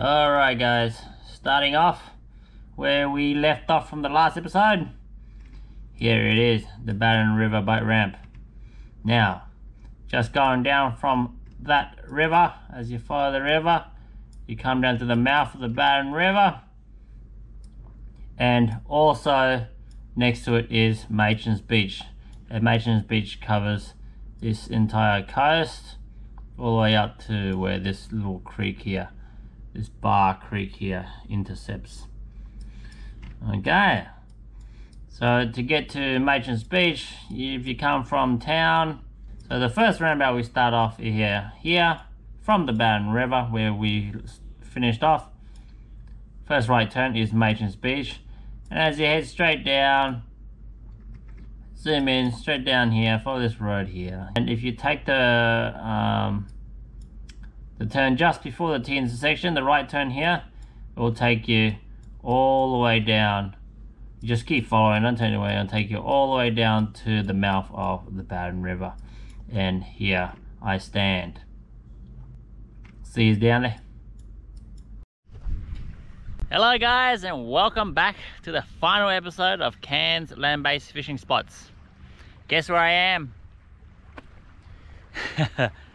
Alright guys, starting off where we left off from the last episode. Here it is, the Barron River boat ramp. Now, just going down from that river, as you follow the river, you come down to the mouth of the Barron River. And also next to it is Machan's Beach. And Machan's Beach covers this entire coast all the way up to where this little creek here this bar creek here intercepts. Okay. So to get to Machan's Beach if you come from town so the first roundabout we start off here here from the Barron River where we finished off. First right turn is Machan's Beach. And as you head straight down zoom in straight down here follow this road here. And if you take the um, the turn just before the T intersection the right turn here it will take you all the way down you just keep following don't turn away it'll take you all the way down to the mouth of the Barron River and here I stand see you down there Hello guys and welcome back to the final episode of Cairns land-based fishing spots. Guess where I am?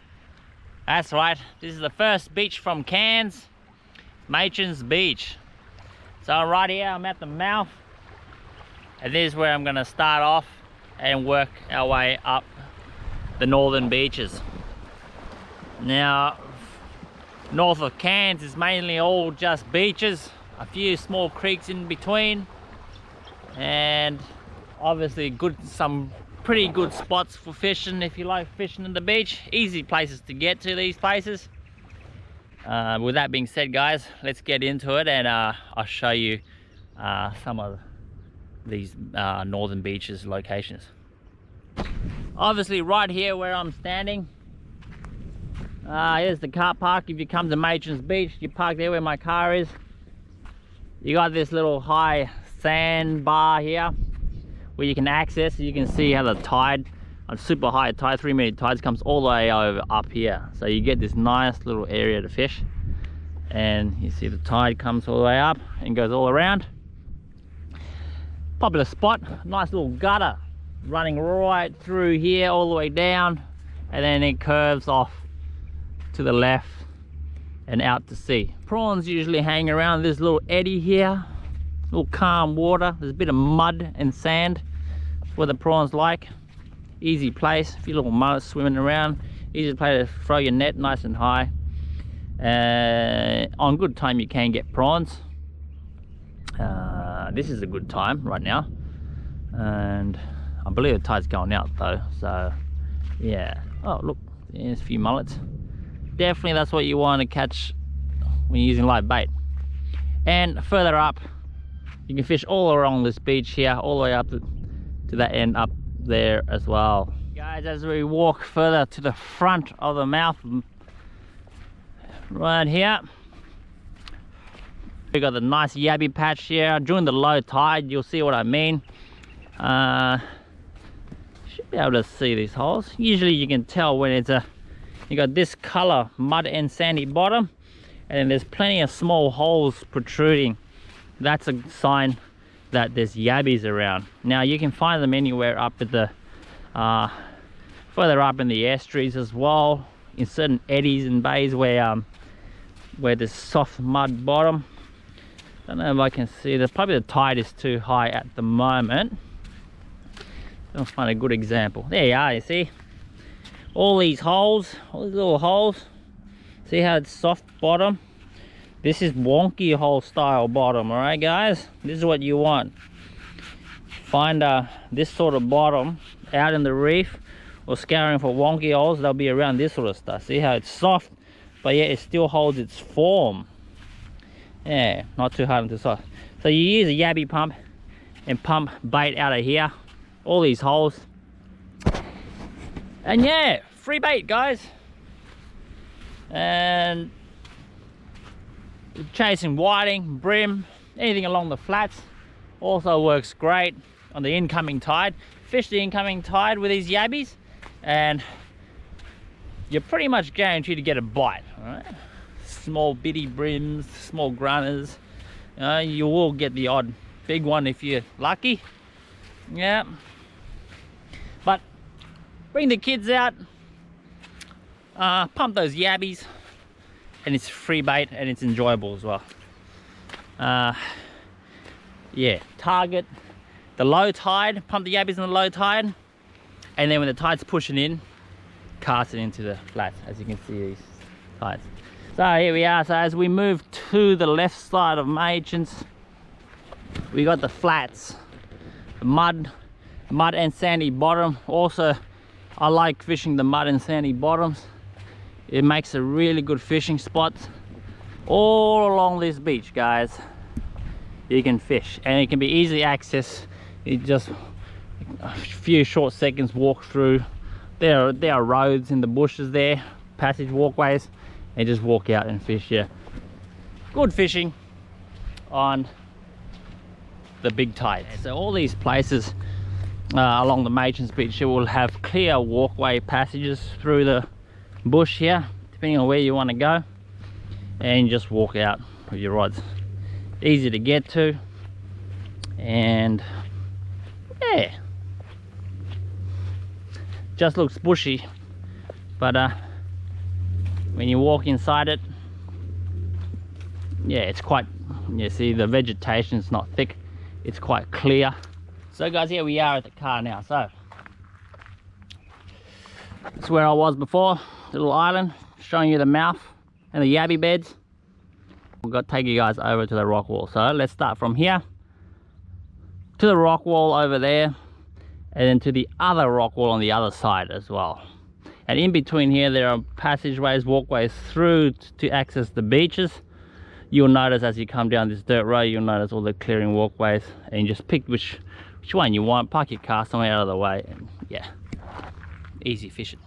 That's right, this is the first beach from Cairns, Machan's Beach. So right here I'm at the mouth and this is where I'm gonna start off and work our way up the northern beaches. Now, north of Cairns is mainly all just beaches a few small creeks in between and obviously good some pretty good spots for fishing. If you like fishing in the beach easy places to get to these places. Uh, with that being said guys let's get into it and uh, I'll show you uh, some of these uh, northern beaches locations. Obviously right here where I'm standing uh, here's the car park. If you come to Machan's Beach you park there where my car is. You got this little high sand bar here where you can access you can see how the tide on super high tide three meter tides comes all the way over up here. So you get this nice little area to fish and you see the tide comes all the way up and goes all around. Popular spot nice little gutter running right through here all the way down and then it curves off to the left and out to sea. Prawns usually hang around this little eddy here, little calm water. There's a bit of mud and sand where the prawns like. Easy place, a few little mullets swimming around. Easy place to throw your net nice and high. Uh, on good time you can get prawns. Uh, this is a good time right now. And I believe the tide's going out though, so yeah. Oh look, there's a few mullets definitely that's what you want to catch when you're using live bait and further up you can fish all around this beach here all the way up to, that end up there as well. Guys as we walk further to the front of the mouth right here we got the nice yabby patch here. During the low tide you'll see what i mean. Uh should be able to see these holes. Usually you can tell when it's a you got this color mud and sandy bottom and then there's plenty of small holes protruding that's a sign that there's yabbies around. Now you can find them anywhere up at the uh, further up in the estuaries as well in certain eddies and bays where um where there's soft mud bottom. Don't know if I can see. There's probably the tide is too high at the moment. I'll find a good example. There you are you see? All these holes all these little holes. See how it's soft bottom this is wonky hole style bottom all right guys? This is what you want. Find uh, this sort of bottom out in the reef or scouring for wonky holes they'll be around this sort of stuff. See how it's soft but yet it still holds its form. Yeah not too hard and too soft. So you use a yabby pump and pump bait out of here. All these holes. And yeah free bait guys. And chasing whiting bream, anything along the flats also works great on the incoming tide fish the incoming tide with these yabbies and you're pretty much guaranteed to get a bite right small bitty breams, small grunners. Uh, you will get the odd big one if you're lucky. Yeah. But bring the kids out, uh, pump those yabbies, and it's free bait and it's enjoyable as well. Uh, yeah, target the low tide, pump the yabbies in the low tide, and then when the tide's pushing in, cast it into the flats, as you can see these tides. So here we are, so as we move to the left side of Machan's, we got the flats, the mud, mud and sandy bottom. Also, I like fishing the mud and sandy bottoms. It makes a really good fishing spot all along this beach, guys. You can fish and it can be easily accessed it just a few short seconds walk through. There are there are roads in the bushes there passage walkways. And just walk out and fish yeah good fishing on the big tide so all these places uh, along the Machan's beach will have clear walkway passages through the bush here depending on where you want to go and just walk out with your rods. Easy to get to and yeah. Just looks bushy but uh, when you walk inside it yeah it's quite you see the vegetation is not thick it's quite clear. So guys here we are at the car now so that's where I was before little island showing you the mouth and the yabby beds. We've got to take you guys over to the rock wall. So let's start from here to the rock wall over there and then to the other rock wall on the other side as well. And in between here there are passageways walkways through to access the beaches. You'll notice as you come down this dirt road you'll notice all the clearing walkways and you just pick which which one you want park your car somewhere out of the way and yeah easy fishing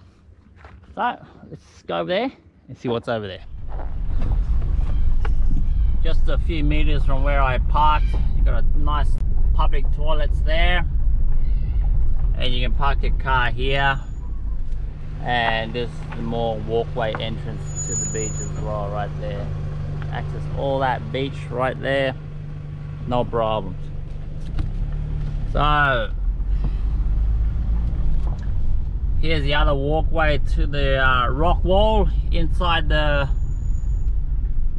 so let's go over there and see what's over there. Just a few meters from where I parked. You've got a nice public toilets there. And you can park your car here. And there's the more walkway entrance to the beach as well right there. Access all that beach right there. No problems. So here's the other walkway to the uh, rock wall inside the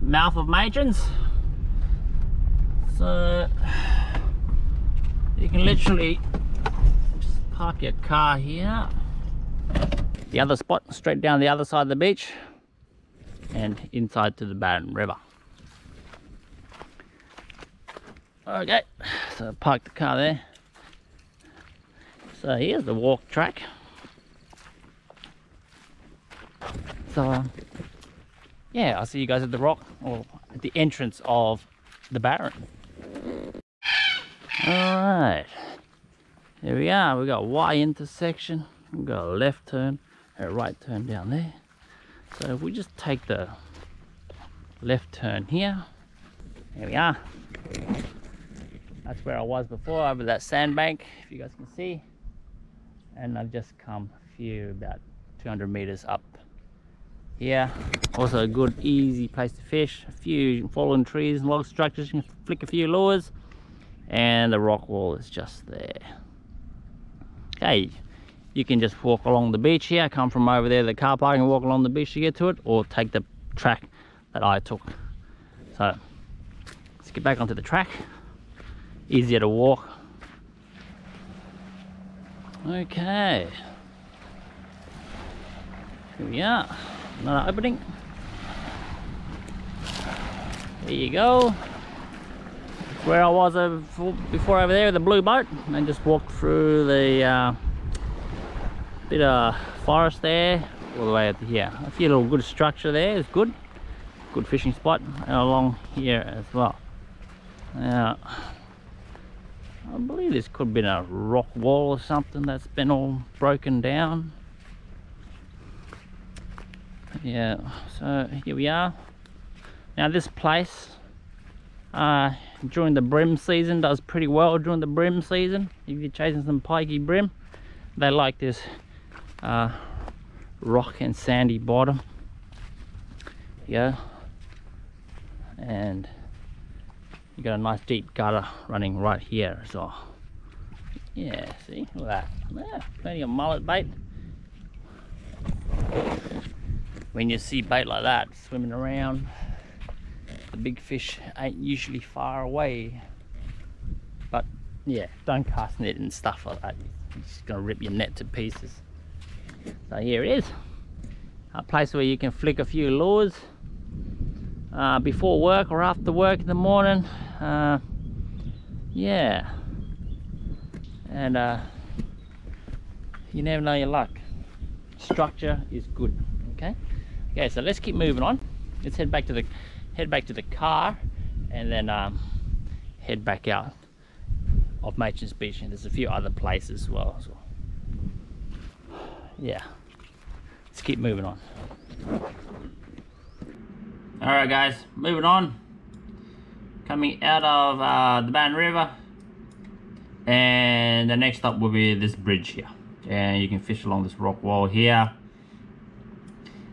mouth of Machan's so you can literally just park your car here. The other spot straight down the other side of the beach and inside to the Barron River. Okay so park the car there. So here's the walk track so yeah I'll see you guys at the rock or at the entrance of the Barron all right here we are. We got y intersection. We got a left turn a right turn down there. So if we just take the left turn here here we are. That's where i was before over that sandbank if you guys can see. And i've just come a few about 200 meters up here also a good easy place to fish. A few fallen trees and log structures you can flick a few lures and the rock wall is just there. Okay you can just walk along the beach here. Come from over there the car park and walk along the beach to get to it or take the track that I took. So let's get back onto the track. Easier to walk. Okay. Here we are another opening there you go where I was before over there, with the blue boat, and just walked through the uh, bit of forest there, all the way up to here. A few little good structure there is good, good fishing spot, and along here as well. Now, I believe this could have been a rock wall or something that's been all broken down. Yeah, so here we are. Now this place uh, during the bream season does pretty well during the bream season. If you're chasing some pikey bream they like this uh, rock and sandy bottom. Yeah. And you got a nice deep gutter running right here so yeah see? Look at that. Yeah, plenty of mullet bait when you see bait like that swimming around the big fish ain't usually far away. But yeah don't cast net and stuff like that. It's gonna rip your net to pieces. So here it is. A place where you can flick a few lures uh, before work or after work in the morning. Uh, yeah. And uh, you never know your luck. Structure is good okay okay so let's keep moving on. Let's head back to the head back to the car and then um, head back out of Machan's Beach. And there's a few other places as well, well. yeah. Let's keep moving on. All right guys moving on. Coming out of uh, the Barron River. And the next stop will be this bridge here. And you can fish along this rock wall here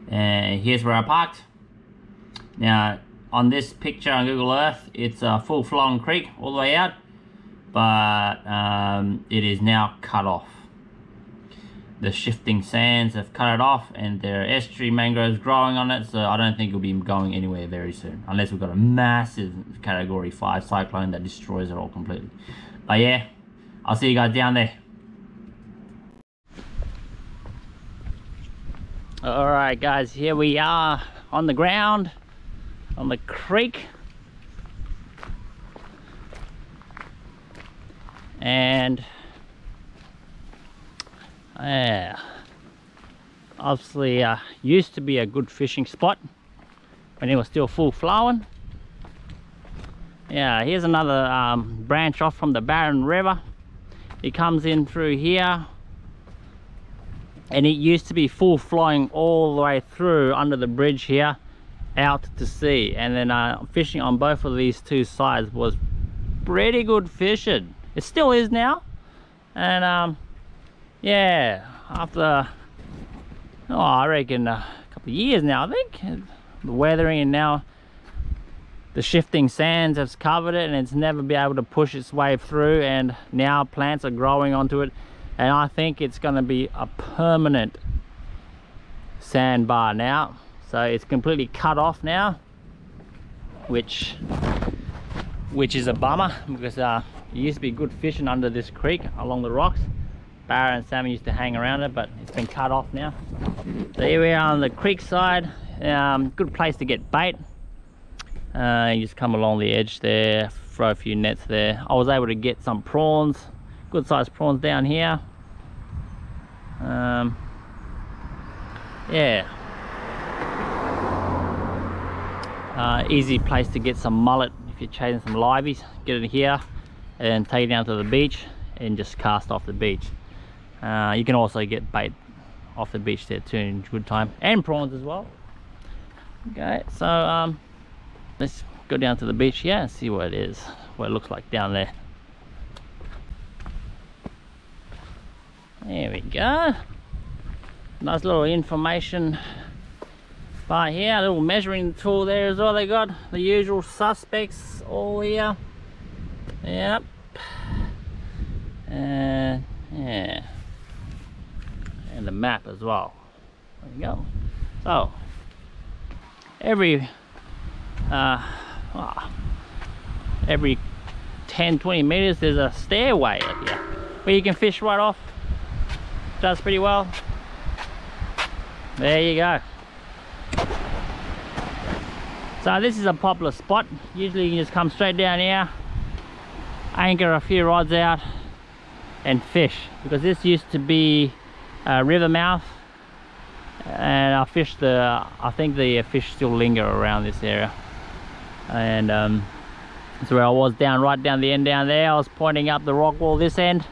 and here's where I parked. Now on this picture on Google Earth it's a full flowing creek all the way out but um, it is now cut off. The shifting sands have cut it off and there are estuary mangroves growing on it so I don't think it'll be going anywhere very soon unless we've got a massive category 5 cyclone that destroys it all completely. But yeah I'll see you guys down there all right guys here we are on the ground on the creek. And yeah obviously uh, used to be a good fishing spot when it was still full flowing. Yeah here's another um, branch off from the Barron River. It comes in through here and it used to be full flowing all the way through under the bridge here out to sea. And then uh, fishing on both of these two sides was pretty good fishing. It still is now. And um, yeah after oh I reckon a couple of years now I think. The weathering and now the shifting sands has covered it and it's never been able to push its way through. And now plants are growing onto it and I think it's going to be a permanent sandbar now so it's completely cut off now which which is a bummer because uh, it used to be good fishing under this creek along the rocks Barra and Sammy used to hang around it, but it's been cut off now. So here we are on the creek side. Um, good place to get bait. Uh, you just come along the edge there, throw a few nets there. I was able to get some prawns, good sized prawns down here. Um, yeah. Uh, easy place to get some mullet if you're chasing some liveys. Get it here and take it down to the beach and just cast off the beach. Uh, you can also get bait off the beach there too in good time and prawns as well okay so um, let's go down to the beach here and see what it is what it looks like down there there we go. Nice little information bar here. A little measuring tool there as well they got. The usual suspects all here. Yep. And yeah. And the map as well. There you go. So every uh, well, every 10 20 meters there's a stairway here where you can fish right off does pretty well. There you go. So this is a popular spot. Usually you can just come straight down here anchor a few rods out and fish. Because this used to be a river mouth and I fish the I think the fish still linger around this area. And um, that's where I was down right down the end down there. I was pointing up the rock wall this end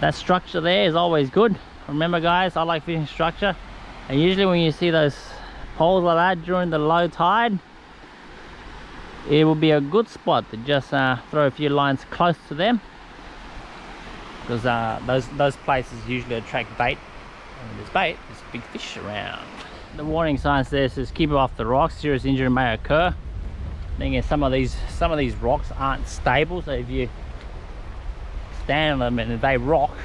that structure there is always good. Remember guys I like fishing structure. And usually when you see those poles like that during the low tide it will be a good spot to just uh, throw a few lines close to them. Because uh, those those places usually attract bait. And there's bait there's big fish around. The warning signs there says keep it off the rocks. Serious injury may occur. Thing is, some of these some of these rocks aren't stable, so if you stand them and they rock,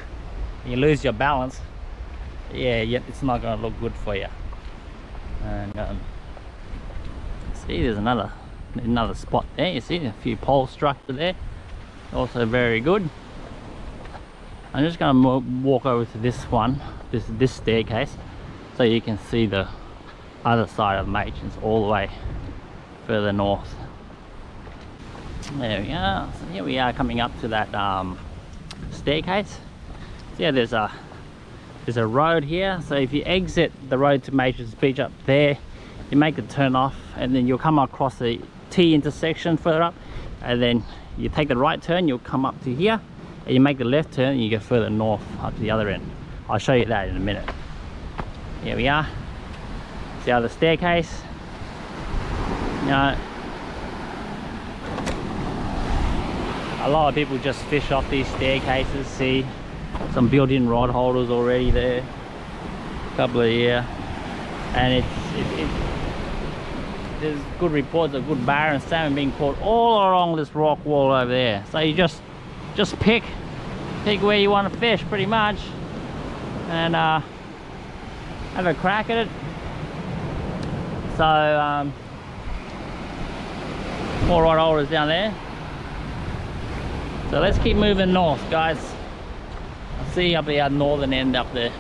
you lose your balance. Yeah, yeah it's not going to look good for you. And um, see, there's another another spot there. You see a few pole structure there, also very good. I'm just going to walk over to this one, this this staircase, so you can see the other side of Machan's all the way further north. There we are. So here we are coming up to that um, staircase. Yeah, there's a there's a road here. So if you exit the road to Machan's Beach up there, you make the turn off, and then you'll come across the T intersection further up, and then you take the right turn. You'll come up to here, and you make the left turn, and you go further north up to the other end. I'll show you that in a minute. Here we are. How the staircase. You know, a lot of people just fish off these staircases see some built-in rod holders already there. A couple of here and it's it, it, there's good reports of good bar and salmon being caught all along this rock wall over there. So you just just pick pick where you want to fish pretty much. And uh, have a crack at it. So um, more rod holders down there so let's keep moving north, guys. I see up at the northern end up there.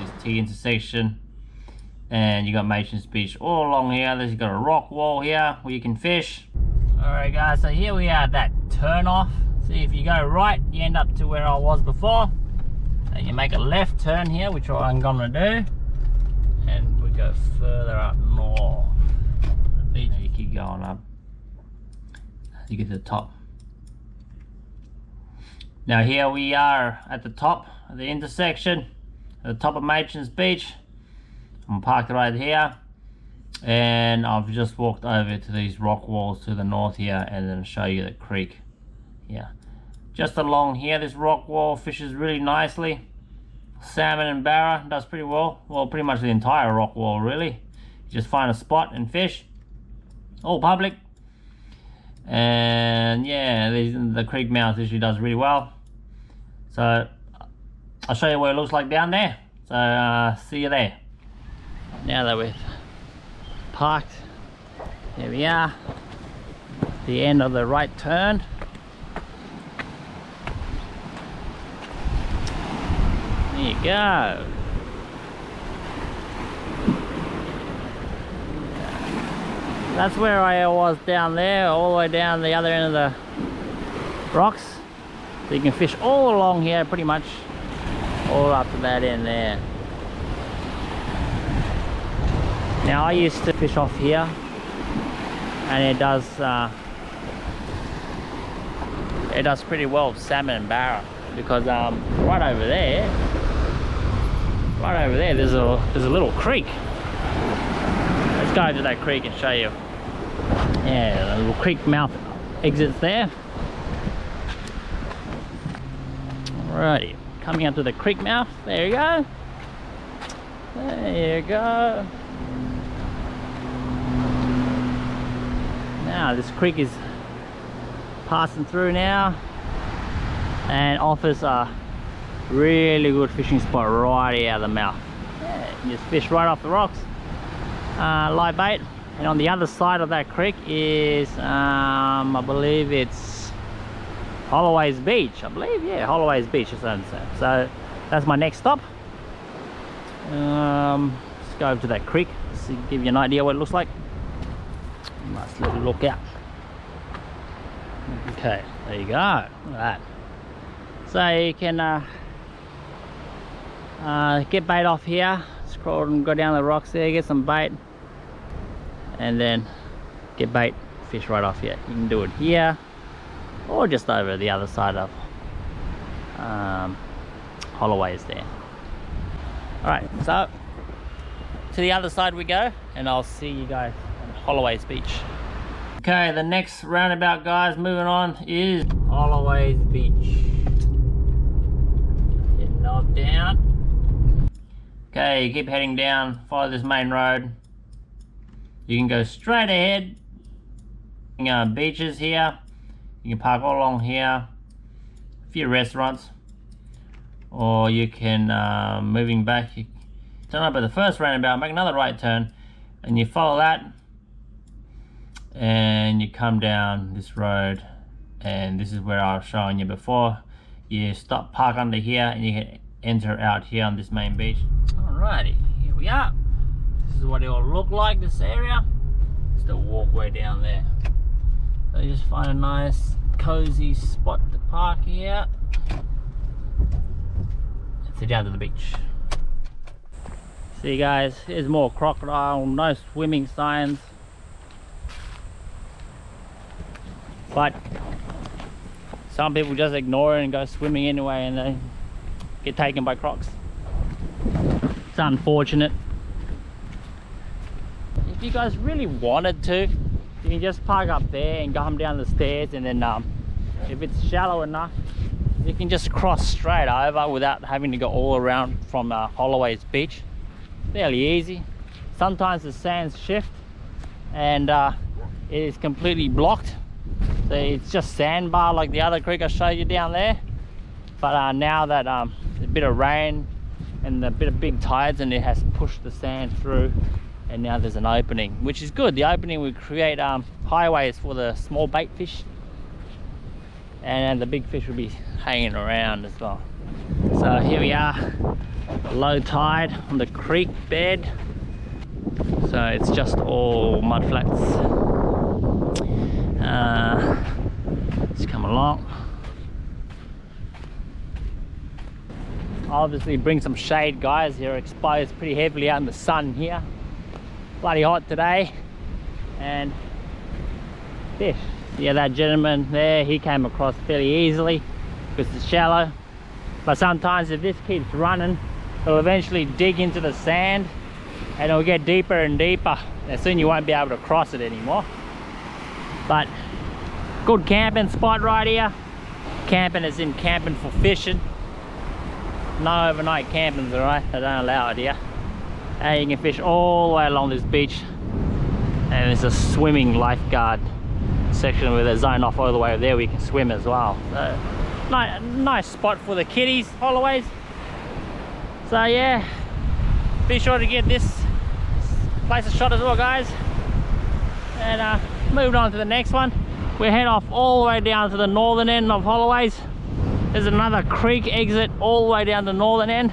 This T intersection. And you got Machan's Beach all along here. There's got a rock wall here where you can fish. Alright guys, so here we are at that turn off. See if you go right, you end up to where I was before. And you make a left turn here, which I'm gonna do. And we go further up north. Beach, you keep going up. You get to the top. Now here we are at the top of the intersection, at the top of Machan's Beach. I'm parked right here and I've just walked over to these rock walls to the north here and then show you the creek. Yeah, just along here this rock wall fishes really nicely. Salmon and barra does pretty well. Well, pretty much the entire rock wall really. You just find a spot and fish. All public. And yeah, the creek mouth usually does really well. So I'll show you what it looks like down there. So uh, see you there. Now that we've parked, here we are, the end of the right turn. There you go. That's where I was down there, all the way down the other end of the rocks. So you can fish all along here pretty much. All up to that end there. Now I used to fish off here and it does uh, it does pretty well salmon and barra because um, right over there right over there there's a there's a little creek. Let's go to that creek and show you. Yeah the little creek mouth exits there Alrighty, coming up to the creek mouth. There you go. There you go. Now this creek is passing through now and offers a really good fishing spot right out of the mouth. Yeah, just fish right off the rocks. Uh, live bait. And on the other side of that creek is, um, I believe it's Holloways Beach, I believe. Yeah, Holloways Beach is understand. So that's my next stop. Um, let's go over to that creek, see, give you an idea what it looks like. Nice little lookout. Okay, there you go. At that. So you can uh, uh, get bait off here, scroll and go down the rocks there, get some bait, and then get bait, fish right off here. You can do it here, or just over the other side of um, Holloways there. Alright, so to the other side we go and I'll see you guys on Holloways Beach. Okay, the next roundabout guys moving on is Holloways Beach. Getting off down. Okay, keep heading down, follow this main road. You can go straight ahead uh, beaches here. You can park all along here. A few restaurants. Or you can, uh, moving back, you turn up at the first roundabout, make another right turn, and you follow that. And you come down this road. And this is where I was showing you before. You stop, park under here, and you can enter out here on this main beach. Alrighty, here we are. This is what it will look like, this area. It's the walkway down there. So just find a nice cozy spot to park here. And sit down to the beach. See guys, here's more crocodile, no swimming signs. But some people just ignore it and go swimming anyway and they get taken by crocs. It's unfortunate. If you guys really wanted to, you can just park up there and come down the stairs and then um, if it's shallow enough, you can just cross straight over without having to go all around from uh, Holloway's beach. Fairly easy. Sometimes the sands shift and uh, it is completely blocked. So it's just sandbar like the other creek I showed you down there. But uh, now that um, a bit of rain and a bit of big tides and it has pushed the sand through and now there's an opening which is good. The opening will create um, highways for the small bait fish. And the big fish will be hanging around as well. So here we are low tide on the creek bed. So it's just all mud flats. Uh, let's come along. Obviously bring some shade guys. You're exposed pretty heavily out in the sun here bloody hot today. And fish. Yeah that gentleman there he came across fairly easily because it's shallow. But sometimes if this keeps running it'll eventually dig into the sand and it'll get deeper and deeper. And soon you won't be able to cross it anymore. But good camping spot right here. Camping is in camping for fishing. No overnight campings all right they don't allow it here and you can fish all the way along this beach. And there's a swimming lifeguard section with a zone off all the way there we can swim as well. So nice, nice spot for the kiddies Holloways. So yeah be sure to get this place a shot as well guys. And uh moving on to the next one. We head off all the way down to the northern end of Holloways. There's another creek exit all the way down the northern end.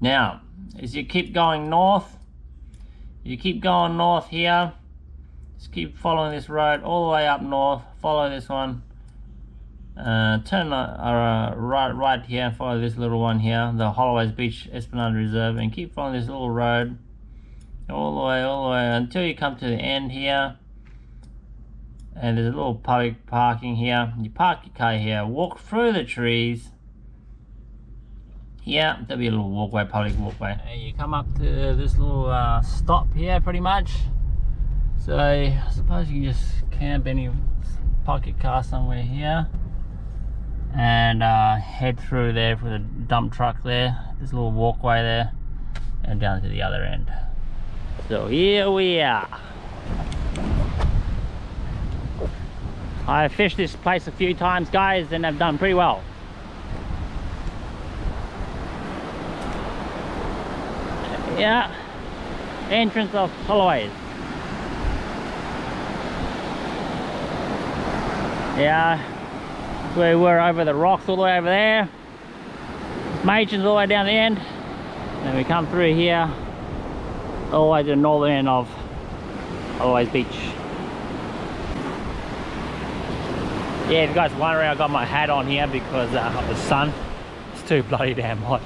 Now, as you keep going north, you keep going north here, just keep following this road all the way up north, follow this one, uh, turn uh, uh, right right here, follow this little one here, the Holloways Beach Esplanade Reserve, and keep following this little road all the way, all the way, until you come to the end here. And there's a little public parking here. You park your car here. Walk through the trees yeah there'll be a little walkway public walkway. And you come up to this little uh, stop here pretty much. So I suppose you can just camp any pocket car somewhere here and uh, head through there for the dump truck there. This little walkway there and down to the other end. So here we are. I've fished this place a few times guys and I've done pretty well. Yeah, entrance of Holloways. Yeah, we were over the rocks all the way over there. Machan's all the way down the end. Then we come through here to the northern end of Holloways Beach. yeah if you guys wondering I got my hat on here because uh, of the sun it's too bloody damn hot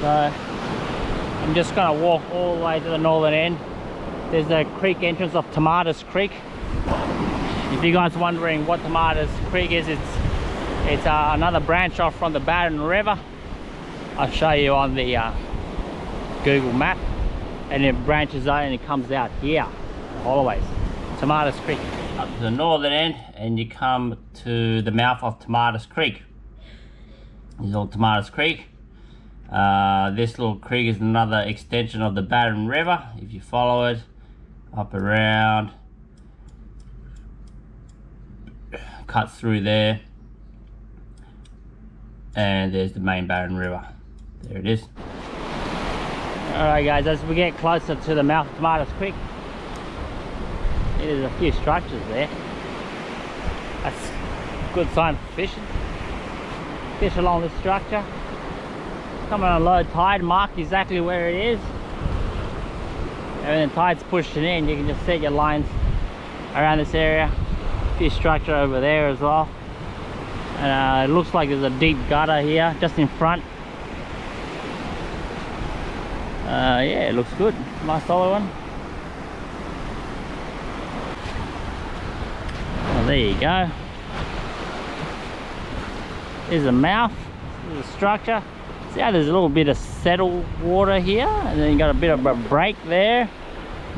so I'm just gonna walk all the way to the northern end. There's the creek entrance of Thomatis Creek. If you guys are wondering what Thomatis Creek is it's it's uh, another branch off from the Barron River. I'll show you on the uh, Google map and it branches out and it comes out here always Thomatis Creek. Up to the northern end and you come to the mouth of Thomatis Creek. This is all Thomatis Creek. Uh, this little creek is another extension of the Barron River. If you follow it, up around, cuts through there, and there's the main Barron River. There it is. Alright guys, as we get closer to the mouth of Thomatis Creek, there's a few structures there. That's a good sign for fishing. Fish along this structure. Coming on low tide, mark exactly where it is. And when the tide's pushing in, you can just set your lines around this area. Few structure over there as well. And uh, it looks like there's a deep gutter here, just in front. Uh, yeah, it looks good. Nice solid one. Well, there you go. There's a mouth, there's a structure. How there's a little bit of settled water here, and then you got a bit of a break there,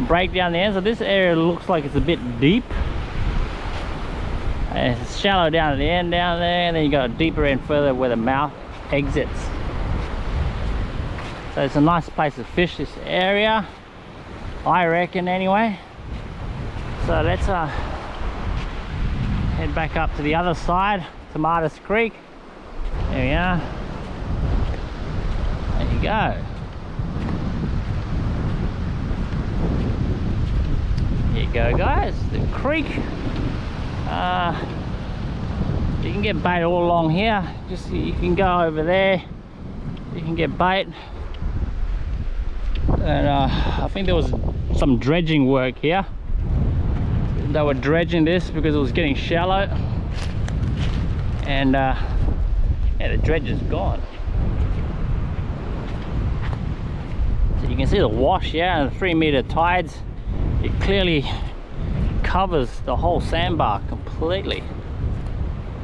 break down the end. So this area looks like it's a bit deep. And it's shallow down at the end down there, and then you got a deeper end further where the mouth exits. So it's a nice place to fish this area, I reckon anyway. So let's uh, head back up to the other side, Thomatis Creek. There we are. There go. Here you go guys, the creek. Uh, you can get bait all along here. Just you can go over there. You can get bait. And uh, I think there was some dredging work here. They were dredging this because it was getting shallow. And uh, yeah, the dredge is gone. So you can see the wash, yeah, and the three meter tides. It clearly covers the whole sandbar completely.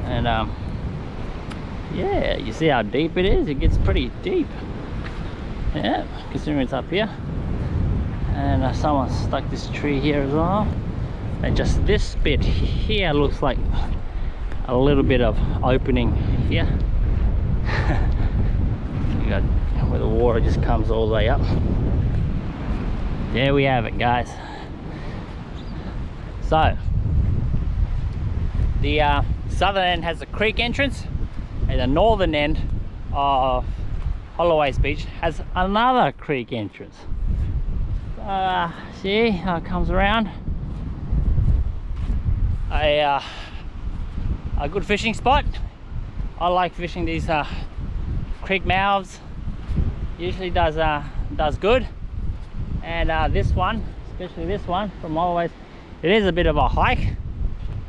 And um, yeah, you see how deep it is? It gets pretty deep. Yeah, considering it's up here. And uh, someone stuck this tree here as well. And just this bit here looks like a little bit of opening here. you got where the water just comes all the way up. There we have it, guys. So, the uh, southern end has a creek entrance, and the northern end of Holloways Beach has another creek entrance. Uh, see how it comes around? A, uh, a good fishing spot. I like fishing these uh, creek mouths. Usually does uh, does good. And uh, this one, especially this one from always it is a bit of a hike.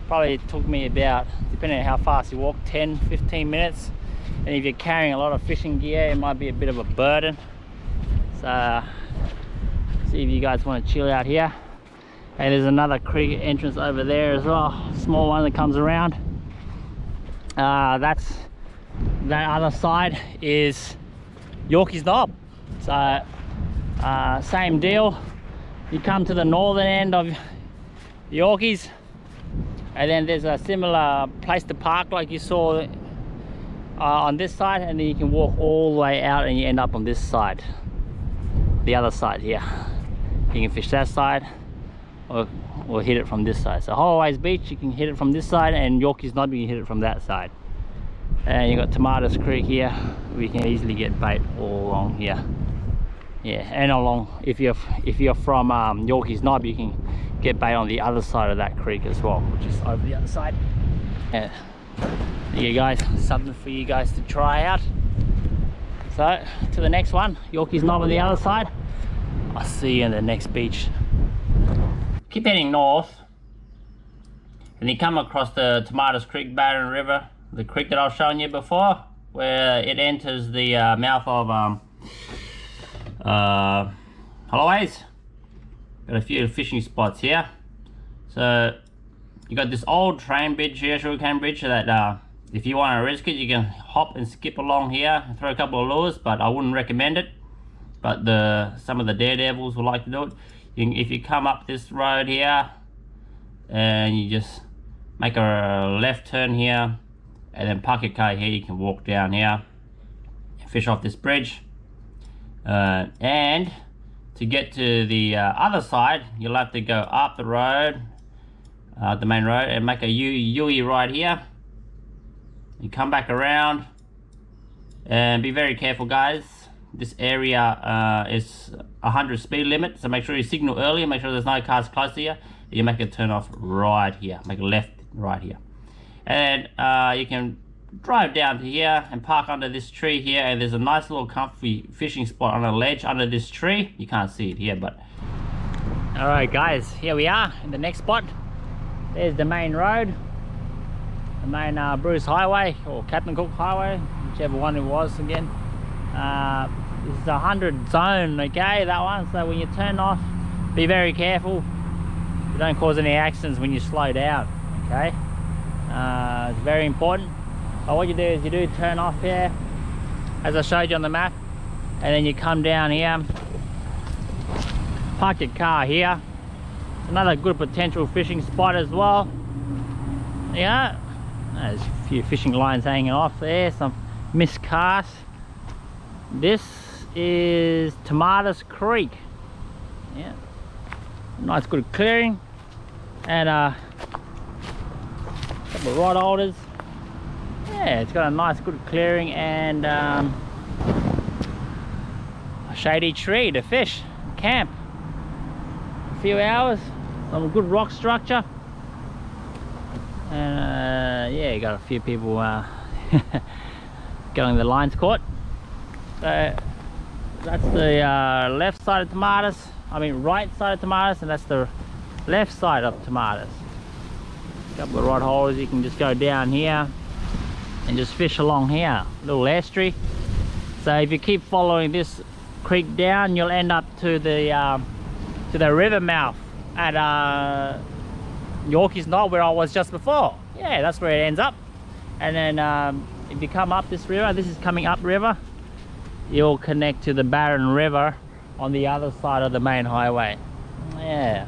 Probably took me about, depending on how fast you walk, 10, 15 minutes. And if you're carrying a lot of fishing gear, it might be a bit of a burden. So, see if you guys want to chill out here. And there's another creek entrance over there as well, small one that comes around. Uh, that's that other side is Yorkey's Knob. So uh, same deal. You come to the northern end of Yorkeys, and then there's a similar place to park like you saw uh, on this side, and then you can walk all the way out and you end up on this side, the other side here. You can fish that side or, or hit it from this side. So Holloways Beach, you can hit it from this side, and Yorkeys Knob, you can hit it from that side. And you've got Thomatis Creek here, we can easily get bait all along here. Yeah, and along if you're if you're from um, Yorkeys Knob, you can get bait on the other side of that creek as well, which is over the other side. Yeah, there you guys, something for you guys to try out. So to the next one, Yorkeys Knob on the other side. I'll see you in the next beach. Keep heading north, and you come across the Thomatis Creek Barron River, the creek that I was showing you before, where it enters the uh, mouth of um, uh, Holloways. Got a few fishing spots here. So you got this old train bridge here, sugarcane bridge, that uh, if you want to risk it, you can hop and skip along here and throw a couple of lures, but I wouldn't recommend it. But the some of the daredevils will like to do it. You can, if you come up this road here, and you just make a left turn here, and then park your car here, you can walk down here, and fish off this bridge. Uh, and to get to the uh, other side, you'll have to go up the road, uh, the main road, and make a U U-E right here. You come back around, and be very careful, guys. This area uh, is 100 speed limit, so make sure you signal early. Make sure there's no cars close to you. You make a turn off right here, make a left right here, and uh, you can drive down to here and park under this tree here and there's a nice little comfy fishing spot on a ledge under this tree. You can't see it here but all right guys here we are in the next spot. There's the main road the main uh, Bruce Highway or Captain Cook Highway whichever one it was again. Uh, this is a hundred zone okay that one. So when you turn off be very careful. You don't cause any accidents when you slow down okay? Uh, it's very important but what you do is you do turn off here, as I showed you on the map, and then you come down here, park your car here. Another good potential fishing spot as well. Yeah, there's a few fishing lines hanging off there, some missed casts. This is Thomatis Creek. Yeah, nice good clearing, and uh, couple of rod holders yeah it's got a nice good clearing and um, a shady tree to fish. Camp. A few hours some good rock structure. And uh, yeah got a few people uh, going the lines caught so that's the uh, left side of Thomatis I mean right side of Thomatis and that's the left side of Thomatis. Couple of rod holes you can just go down here and just fish along here. Little estuary. So if you keep following this creek down you'll end up to the um, to the river mouth at uh, Yorkeys Knob where I was just before. Yeah that's where it ends up. And then um, if you come up this river this is coming up river you'll connect to the Barron River on the other side of the main highway. Yeah.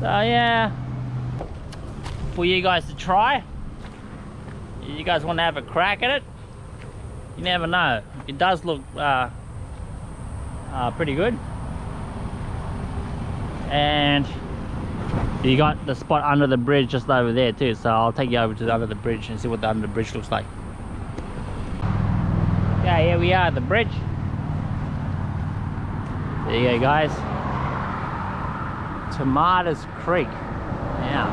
So yeah. For you guys to try you guys want to have a crack at it? You never know. It does look uh, uh, pretty good. And you got the spot under the bridge just over there too so I'll take you over to the under the bridge and see what the under the bridge looks like. Yeah here we are at the bridge. There you go guys. Thomatis Creek. Yeah.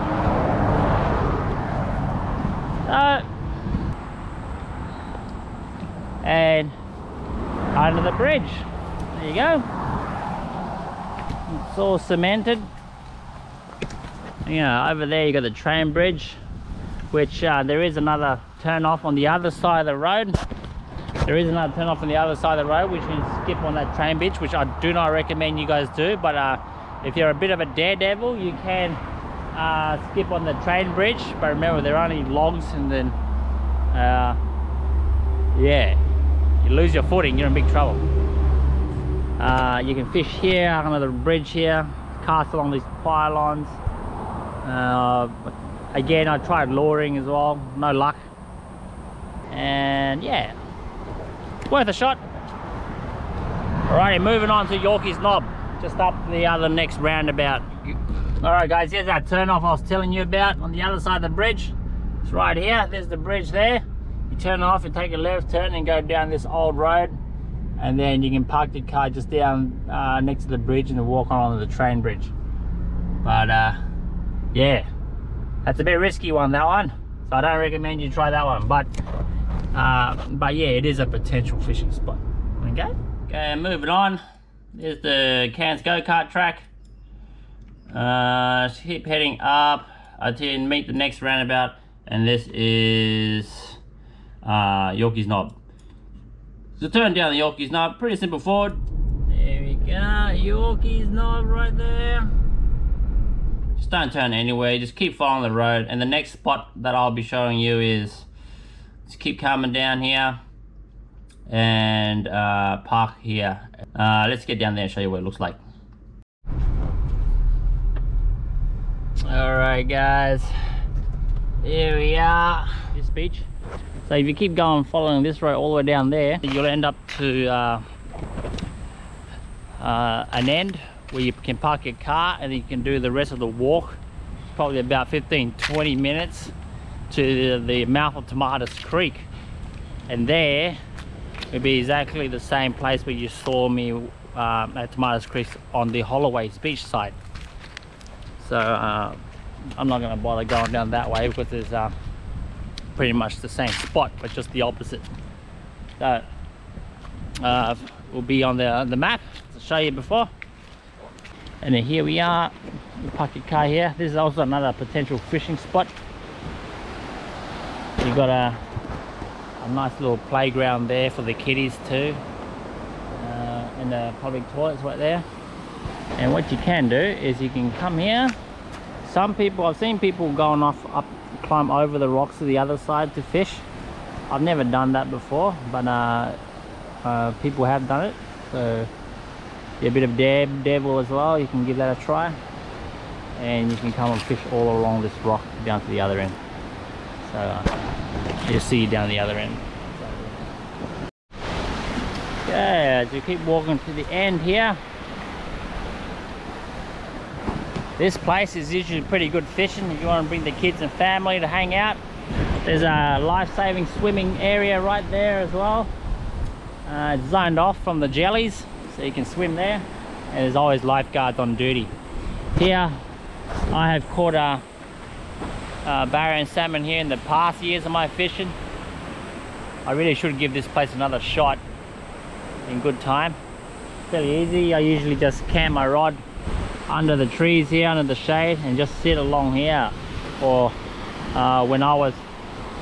So and under the bridge. There you go. It's all cemented. Know over there you got the train bridge which uh, there is another turn off on the other side of the road. There is another turn off on the other side of the road which you can skip on that train bridge which I do not recommend you guys do but uh, if you're a bit of a daredevil you can uh, skip on the train bridge but remember there are only logs and then uh, yeah you lose your footing, you're in big trouble. Uh, you can fish here the bridge here, cast along these pylons. Uh, again, I tried luring as well, no luck. And yeah, worth a shot. Alrighty, moving on to Yorkeys Knob, just up the other next roundabout. Alright guys, here's that turn off I was telling you about on the other side of the bridge. It's right here, there's the bridge there you turn off and take a left turn and go down this old road and then you can park the car just down uh, next to the bridge and walk on onto the train bridge. But uh, yeah. That's a bit risky one that one. So I don't recommend you try that one but uh, but yeah it is a potential fishing spot. Okay okay moving on. There's the Cairns go-kart track. Uh, keep heading up. Until you meet the next roundabout and this is uh, Yorkeys knob. So turn down the Yorkeys knob, pretty simple forward. There we go, Yorkeys knob right there. Just don't turn anywhere, just keep following the road. And the next spot that I'll be showing you is, just keep coming down here and uh, park here. Uh, let's get down there and show you what it looks like. Alright guys, here we are, this beach. So if you keep going following this road all the way down there, you'll end up to uh, uh, an end where you can park your car and you can do the rest of the walk. Probably about 15 20 minutes to the, the mouth of Thomatis Creek. And there will be exactly the same place where you saw me um, at Thomatis Creek on the Holloways beach side so uh, I'm not going to bother going down that way because there's uh, pretty much the same spot but just the opposite. That uh, will be on the, the map to show you before. And then here we are the pocket car here. This is also another potential fishing spot. You've got a, a nice little playground there for the kiddies too. Uh, and the public toilets right there. And what you can do is you can come here. Some people I've seen people going off up climb over the rocks to the other side to fish. I've never done that before but uh, uh, people have done it. So a bit of dab devil as well. You can give that a try. And you can come and fish all along this rock down to the other end. So uh, you'll see you down the other end. Okay as you keep walking to the end here this place is usually pretty good fishing if you want to bring the kids and family to hang out. There's a life-saving swimming area right there as well. Uh, it's zoned off from the jellies so you can swim there. And there's always lifeguards on duty. Here I have caught a, a barra and salmon here in the past years of my fishing. I really should give this place another shot in good time. Fairly easy. I usually just camp my rod under the trees here under the shade and just sit along here or uh, when I was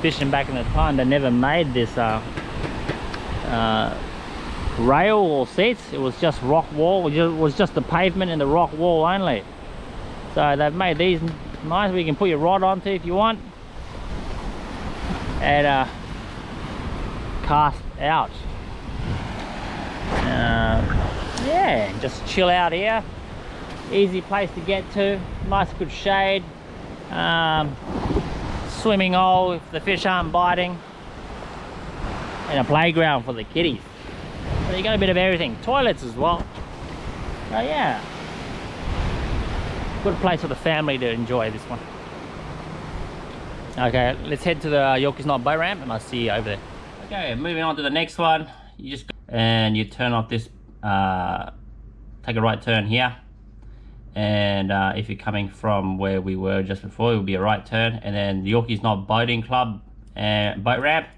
fishing back in the time they never made this uh, uh, rail or seats. It was just rock wall it was just the pavement and the rock wall only. So they've made these nice where you can put your rod onto if you want and uh, cast out. Uh, yeah just chill out here easy place to get to. Nice good shade. Um, swimming hole if the fish aren't biting. And a playground for the kiddies. So you got a bit of everything. Toilets as well. Oh yeah. Good place for the family to enjoy this one. Okay let's head to the Yorkeys Knob boat ramp and I'll see you over there. Okay moving on to the next one. You just and you turn off this uh, take a right turn here and uh, if you're coming from where we were just before it will be a right turn. And then the Yorkeys Knob Boating Club and boat ramp.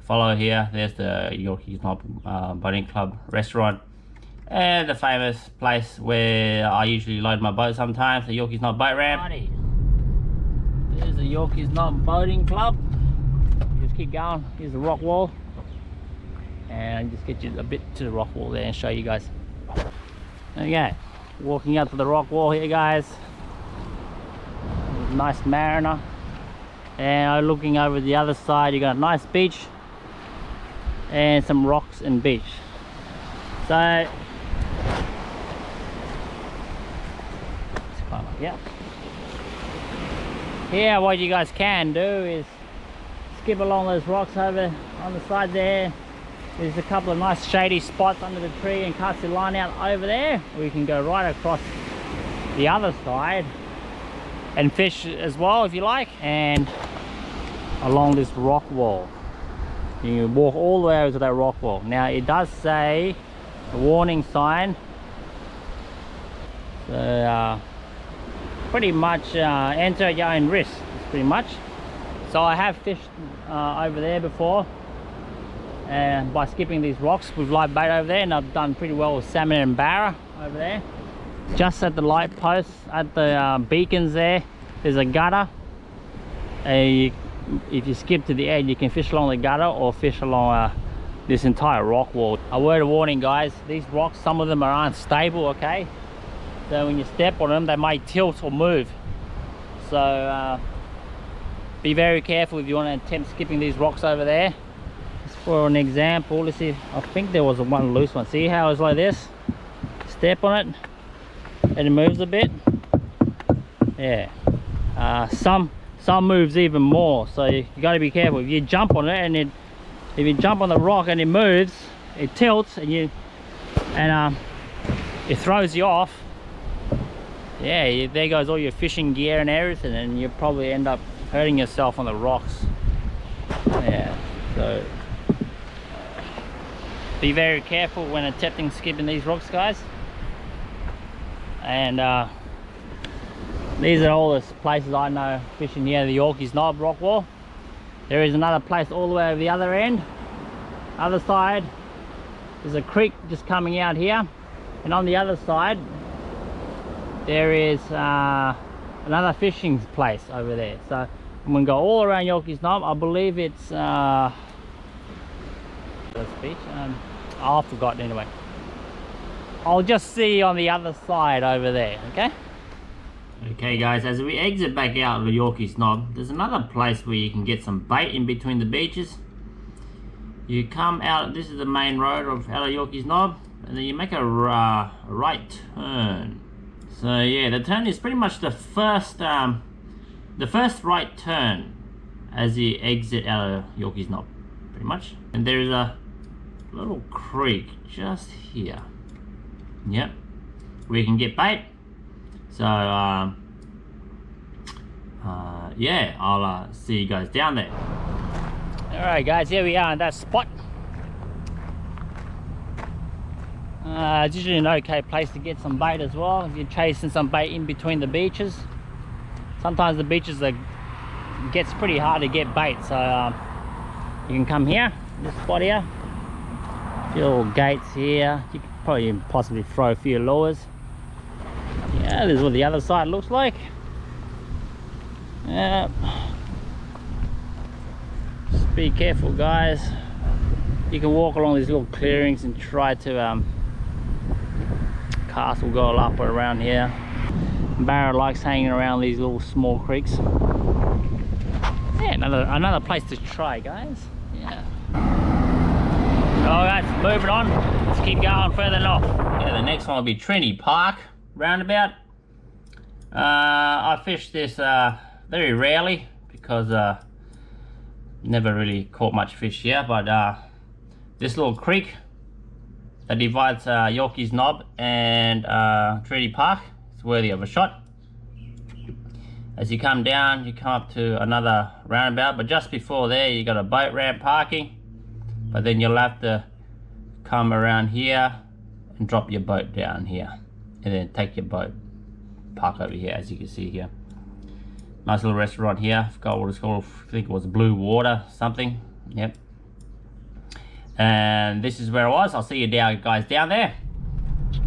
Follow here. There's the Yorkeys Knob uh, Boating Club restaurant. And the famous place where I usually load my boat sometimes the Yorkeys Knob boat ramp. There's the Yorkeys Knob Boating Club. You just keep going. Here's the rock wall. And just get you a bit to the rock wall there and show you guys. Okay walking up to the rock wall here guys. Nice mariner. And looking over the other side. You got a nice beach and some rocks and beach. So yeah here what you guys can do is skip along those rocks over on the side there there's a couple of nice shady spots under the tree and cast your line out over there. We can go right across the other side and fish as well if you like and along this rock wall. You can walk all the way over to that rock wall. Now it does say a warning sign. So uh, pretty much uh, enter at your own risk, pretty much. So I have fished uh, over there before and by skipping these rocks with live bait over there and I've done pretty well with salmon and barra over there. Just at the light post at the uh, beacons there there's a gutter. And if you skip to the edge you can fish along the gutter or fish along uh, this entire rock wall. A word of warning guys these rocks some of them are unstable okay? So when you step on them they might tilt or move. So uh, be very careful if you want to attempt skipping these rocks over there for an example let's see i think there was one loose one. See how it's like this? Step on it and it moves a bit. Yeah. Uh, some some moves even more so you, you got to be careful. If you jump on it and it if you jump on the rock and it moves it tilts and you and um it throws you off. Yeah there goes all your fishing gear and everything and you probably end up hurting yourself on the rocks. Yeah so be very careful when attempting skipping these rocks guys. And uh, these are all the places I know fishing near the Yorkeys Knob rock wall. There is another place all the way over the other end. Other side there's a creek just coming out here. And on the other side there is uh, another fishing place over there. So I'm gonna go all around Yorkeys Knob. I believe it's uh beach um, I've forgotten anyway. I'll just see on the other side over there okay? Okay guys as we exit back out of the Yorkeys Knob there's another place where you can get some bait in between the beaches. You come out this is the main road of out of Yorkeys Knob and then you make a uh, right turn. So yeah the turn is pretty much the first um, the first right turn as you exit out of Yorkeys Knob pretty much. And there's a little creek just here yep we can get bait so um, uh, yeah I'll uh, see you guys down there all right guys here we are in that spot Uh, it's usually an okay place to get some bait as well if you're chasing some bait in between the beaches. Sometimes the beaches are gets pretty hard to get bait, so um, you can come here, this spot here. Little gates here. You could probably possibly throw a few lures. Yeah, this is what the other side looks like. Yeah. Just be careful, guys. You can walk along these little clearings and try to um, castle girl up or around here. Barra likes hanging around these little small creeks. Yeah, another another place to try, guys. Yeah. Alright, moving on. Let's keep going further north. Yeah, the next one will be Trinity Park roundabout. Uh, I fish this uh, very rarely because uh, never really caught much fish here, but uh, this little creek that divides uh, Yorkeys Knob and uh, Trinity Park. It's worthy of a shot. As you come down, you come up to another roundabout, but just before there, you got a boat ramp parking. But then you'll have to come around here and drop your boat down here, and then take your boat, park over here, as you can see here. Nice little restaurant here. I forgot what it's called. I think it was Blue Water something. Yep. And this is where I was. I'll see you down, guys down there.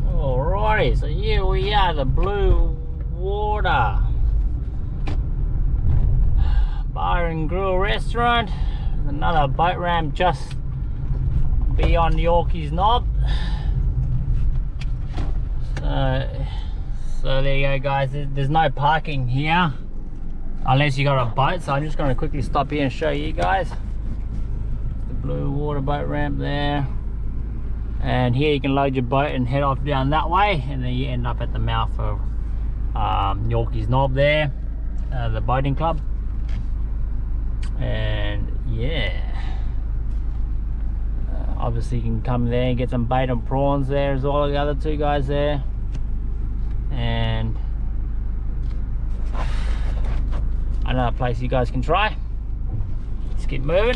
Alrighty, so here we are, the Blue Water Bar and Grill Restaurant. Another boat ramp just beyond Yorkeys Knob. So, so there you go guys, there's no parking here unless you got a boat. So I'm just going to quickly stop here and show you guys. The blue water boat ramp there. And here you can load your boat and head off down that way and then you end up at the mouth of um, Yorkeys Knob there uh, the boating club. And yeah obviously you can come there and get some bait and prawns there as well the other two guys there and another place you guys can try let's keep moving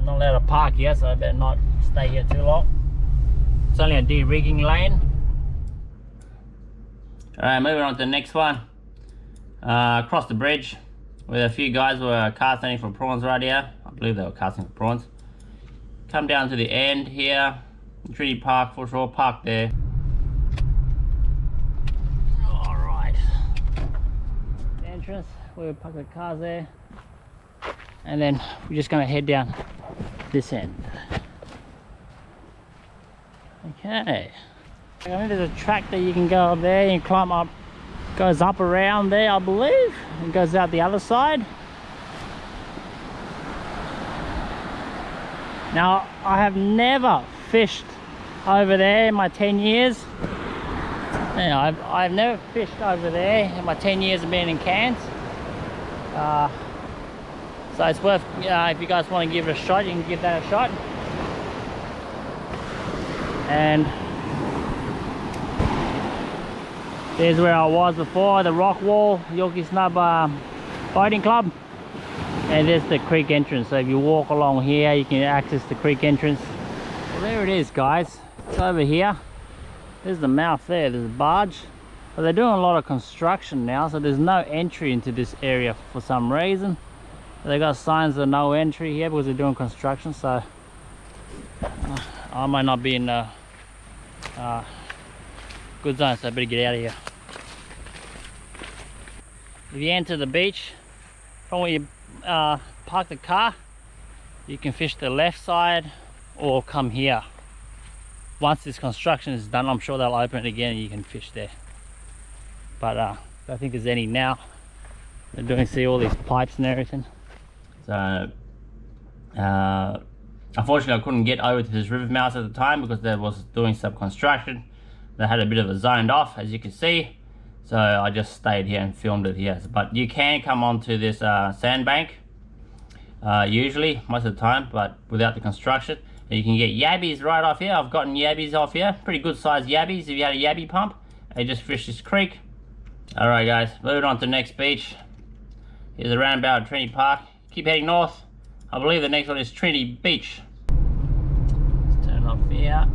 I'm not allowed to park here, so I better not stay here too long. It's only a de-rigging lane. Alright, moving on to the next one. Uh, across the bridge, where a few guys were casting for prawns right here. I believe they were casting for prawns. Come down to the end here. Trinity Park, for sure, park there. Alright. Entrance, we'll park the cars there. And then we're just gonna head down this end. Okay. I mean, there's a track that you can go up there and climb up, goes up around there, I believe, and goes out the other side. Now, I have never fished over there in my 10 years. Yeah, I've, I've never fished over there in my 10 years of being in Cairns. Uh, so it's worth, uh, if you guys want to give it a shot, you can give that a shot. And There's where I was before, the rock wall, Yorkeys Knob um, Boating Club. And there's the creek entrance. So if you walk along here, you can access the creek entrance. Well, there it is, guys. It's over here. There's the mouth there, there's a barge. But they're doing a lot of construction now, so there's no entry into this area for some reason. They got signs of no entry here because they're doing construction, so uh, I might not be in uh, good zone, so I better get out of here. If you enter the beach, where you uh, park the car, you can fish the left side or come here. Once this construction is done, I'm sure they'll open it again and you can fish there. But uh, I think there's any now. They're doing see all these pipes and everything. So uh, unfortunately I couldn't get over to this river mouth at the time because there was doing some construction. They had a bit of a zoned off as you can see. So I just stayed here and filmed it here. But you can come onto this uh, sandbank uh, usually most of the time but without the construction. And you can get yabbies right off here. I've gotten yabbies off here. Pretty good sized yabbies if you had a yabby pump. And just fish this creek. Alright guys, moving on to the next beach. Here's a roundabout at Trinity Park. Keep heading north. I believe the next one is Trinity Beach. Let's turn off here.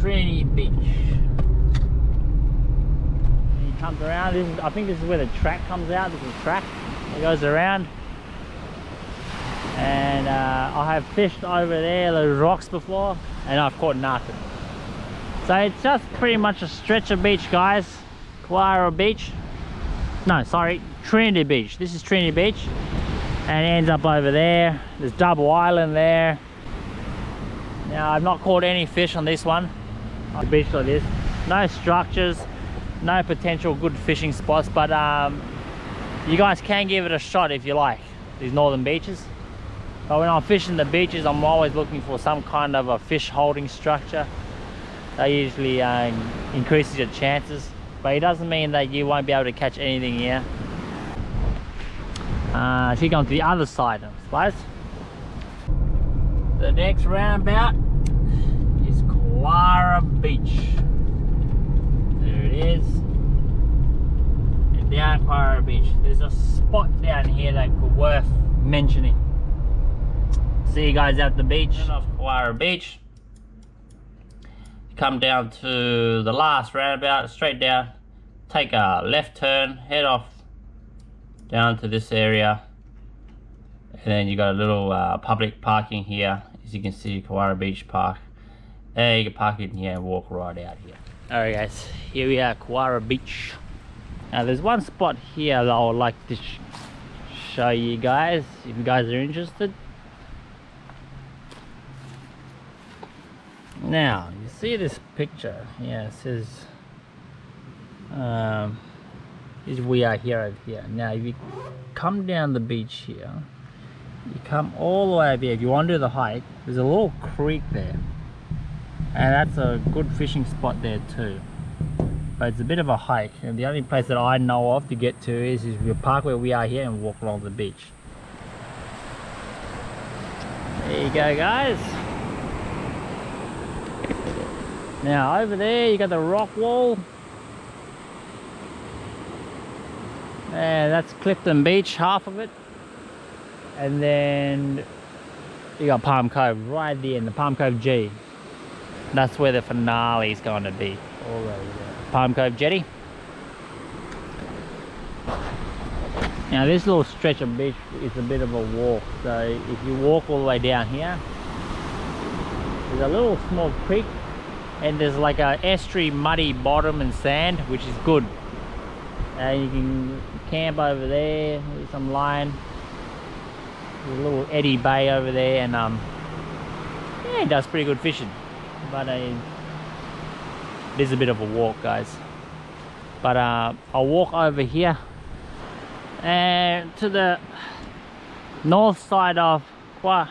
Trinity Beach. And he comes around. I think this is where the track comes out. This is track. that goes around. And uh, I have fished over there, those rocks before, and I've caught nothing. So it's just pretty much a stretch of beach, guys. Kewarra Beach. No, sorry, Trinity Beach. This is Trinity Beach. And it ends up over there. There's Double Island there. Now, I've not caught any fish on this one. On a beach like this. No structures. No potential good fishing spots. But um, you guys can give it a shot if you like. These northern beaches. But when I'm fishing the beaches, I'm always looking for some kind of a fish holding structure. That usually um, increases your chances but it doesn't mean that you won't be able to catch anything here. Uh, she's going to the other side, I suppose. The next roundabout is Beach. There it is. Down Kewarra Beach. There's a spot down here that could worth mentioning. See you guys at the beach Off Kewarra Beach come down to the last roundabout, straight down, take a left turn, head off down to this area, and then you got a little uh, public parking here, as you can see, Kewarra Beach Park. And you can park in here and walk right out here. Alright guys, here we are, Kewarra Beach. Now there's one spot here that I would like to sh show you guys, if you guys are interested. Now, you see this picture? Yeah, it says, um, is we are here over here. Now, if you come down the beach here, you come all the way over here. If you want to do the hike, there's a little creek there. And that's a good fishing spot there too. But it's a bit of a hike. And the only place that I know of to get to is, is we park where we are here and walk along the beach. There you go, guys. Now over there you got the rock wall. And that's Clifton Beach, half of it. And then you got Palm Cove right there in the Palm Cove G. That's where the finale is going to be. There. Palm Cove Jetty. Now this little stretch of beach is a bit of a walk. So if you walk all the way down here, there's a little small creek and there's like a estuary muddy bottom and sand which is good and you can camp over there with some line there's a little eddy bay over there and um yeah it does pretty good fishing but uh, it is a bit of a walk guys. But uh, I'll walk over here and to the north side of Kewarra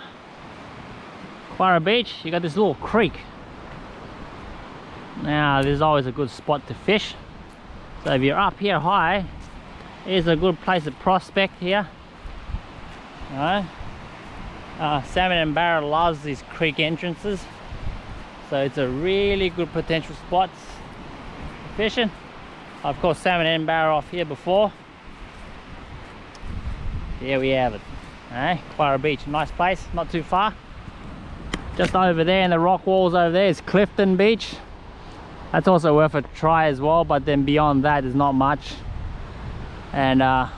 Beach you got this little creek. Now there's always a good spot to fish. So if you're up here high here's a good place to prospect here. Uh, salmon and barra loves these creek entrances So it's a really good potential spot fishing. I've caught salmon and barra off here before. Here we have it. Hey, Kewarra Beach, nice place, not too far. Just over there in the rock walls over there is Clifton Beach. That's also worth a try as well, but then beyond that is not much. And uh,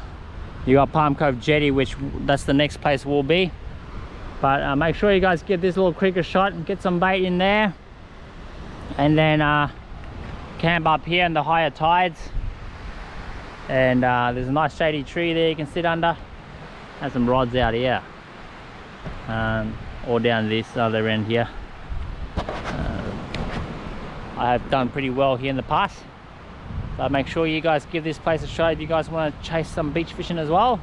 you got Palm Cove Jetty, which that's the next place we'll be. But uh, make sure you guys give this little creek a shot and get some bait in there. And then uh, camp up here in the higher tides. And uh, there's a nice shady tree there you can sit under. And some rods out here. Um, or down this other end here. Uh, I have done pretty well here in the past. So make sure you guys give this place a shot if you guys want to chase some beach fishing as well.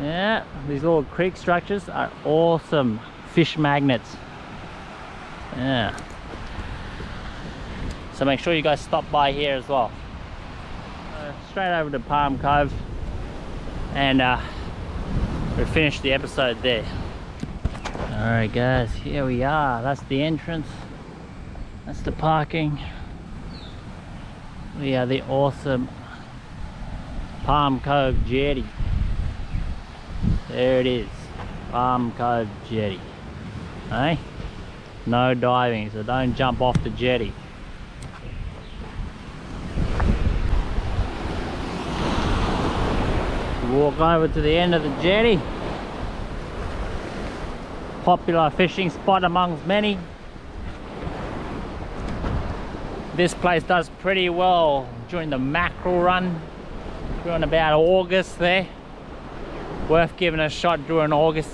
Yeah, these little creek structures are awesome fish magnets. Yeah. So make sure you guys stop by here as well. Uh, straight over to Palm Cove and uh, we finished the episode there. Alright guys, here we are. That's the entrance. That's the parking. We are the awesome Palm Cove Jetty. There it is. Palm Cove Jetty. Hey? No diving, so don't jump off the jetty. Walk over to the end of the jetty. Popular fishing spot amongst many. This place does pretty well during the mackerel run during about August there worth giving a shot during August.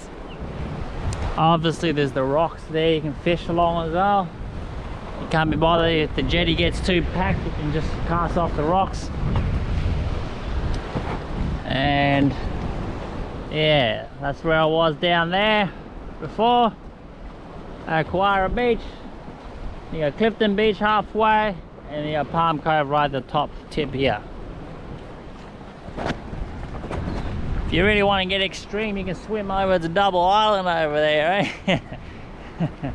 Obviously there's the rocks there you can fish along as well. You can't be bothered if the jetty gets too packed you can just cast off the rocks. And yeah that's where I was down there before. At Kewarra Beach. You got Clifton Beach halfway and you got Palm Cove right at the top tip here You really want to get extreme, you can swim over to Double Island over there, eh?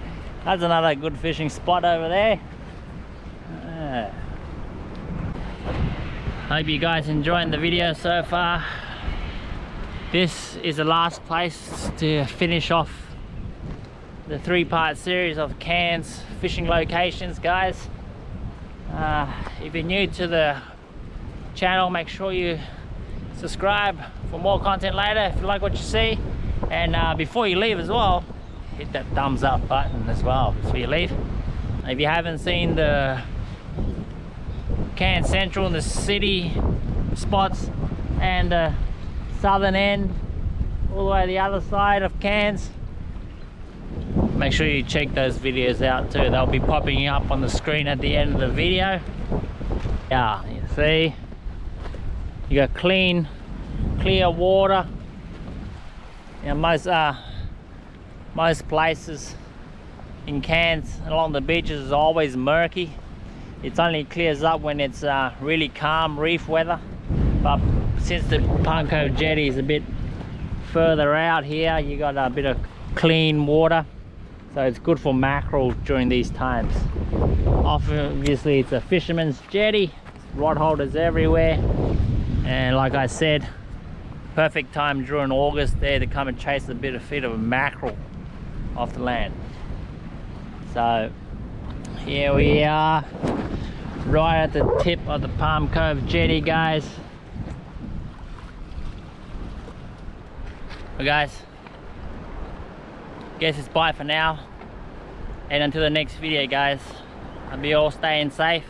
That's another good fishing spot over there. Uh, hope you guys enjoying the video so far. This is the last place to finish off the three-part series of Cairns fishing locations, guys. Uh, if you're new to the channel, make sure you subscribe for more content later if you like what you see. And uh, before you leave as well hit that thumbs up button as well before you leave. If you haven't seen the Cairns Central and the city spots and the southern end all the way to the other side of Cairns make sure you check those videos out too. They'll be popping up on the screen at the end of the video. Yeah you see you got clean clear water. You know, most uh, most places in Cairns along the beaches is always murky. It only clears up when it's uh, really calm reef weather. But since the Palm jetty is a bit further out here you got a bit of clean water. So it's good for mackerel during these times. Obviously it's a fisherman's jetty. Rod holders everywhere and like I said perfect time during August there to come and chase a bit of feet of a mackerel off the land. So here we are right at the tip of the Palm Cove jetty guys. Well guys guess it's bye for now. And until the next video guys I'll be all staying safe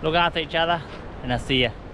look after each other and I'll see you